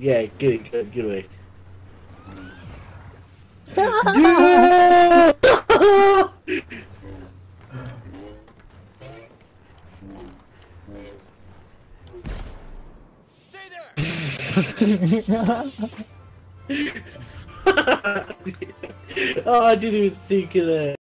Yeah, get it, get, get away. oh, I didn't even think of that.